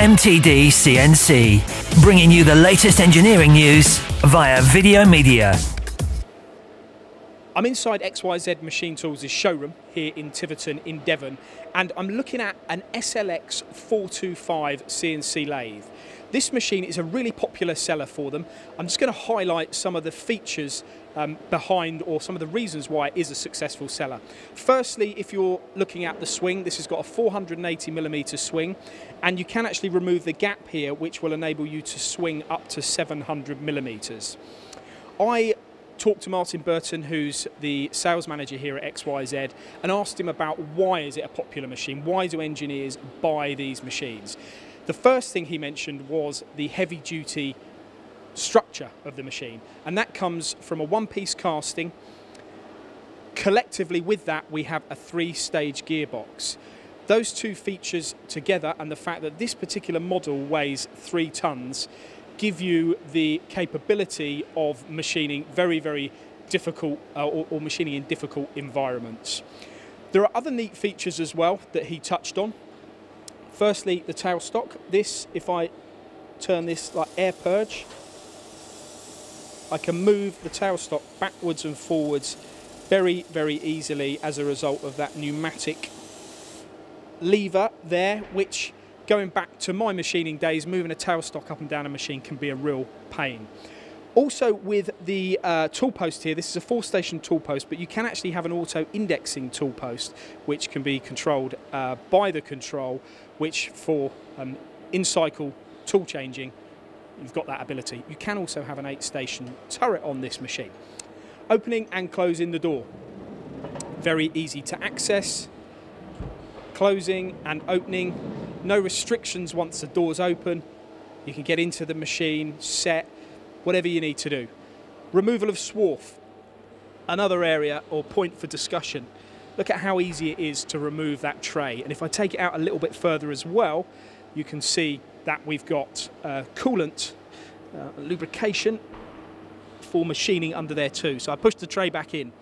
MTD CNC, bringing you the latest engineering news via video media. I'm inside XYZ Machine Tools' showroom here in Tiverton in Devon and I'm looking at an SLX 425 CNC lathe. This machine is a really popular seller for them. I'm just going to highlight some of the features um, behind or some of the reasons why it is a successful seller. Firstly, if you're looking at the swing, this has got a 480 millimeter swing and you can actually remove the gap here which will enable you to swing up to 700 millimeters. I talked to Martin Burton, who's the sales manager here at XYZ, and asked him about why is it a popular machine? Why do engineers buy these machines? The first thing he mentioned was the heavy duty structure of the machine, and that comes from a one piece casting. Collectively, with that, we have a three stage gearbox. Those two features together, and the fact that this particular model weighs three tons, give you the capability of machining very, very difficult uh, or, or machining in difficult environments. There are other neat features as well that he touched on. Firstly, the tailstock. This, if I turn this like air purge, I can move the tailstock backwards and forwards very, very easily as a result of that pneumatic lever there, which going back to my machining days, moving a tailstock up and down a machine can be a real pain. Also with the uh, tool post here, this is a four station tool post, but you can actually have an auto indexing tool post, which can be controlled uh, by the control, which for um, in-cycle tool changing, you've got that ability. You can also have an eight station turret on this machine. Opening and closing the door. Very easy to access. Closing and opening no restrictions once the door's open. You can get into the machine, set, whatever you need to do. Removal of swarf, another area or point for discussion. Look at how easy it is to remove that tray. And if I take it out a little bit further as well, you can see that we've got uh, coolant uh, lubrication for machining under there too. So I push the tray back in.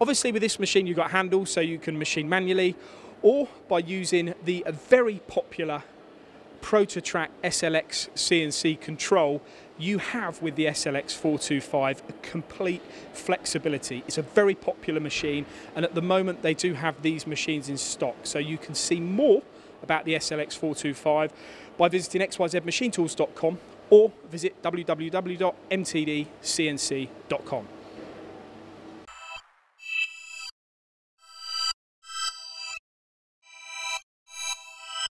Obviously with this machine you've got handles so you can machine manually or by using the very popular ProtoTRAK SLX CNC control you have with the SLX 425 a complete flexibility. It's a very popular machine and at the moment they do have these machines in stock so you can see more about the SLX 425 by visiting xyzmachinetools.com or visit www.mtdcnc.com.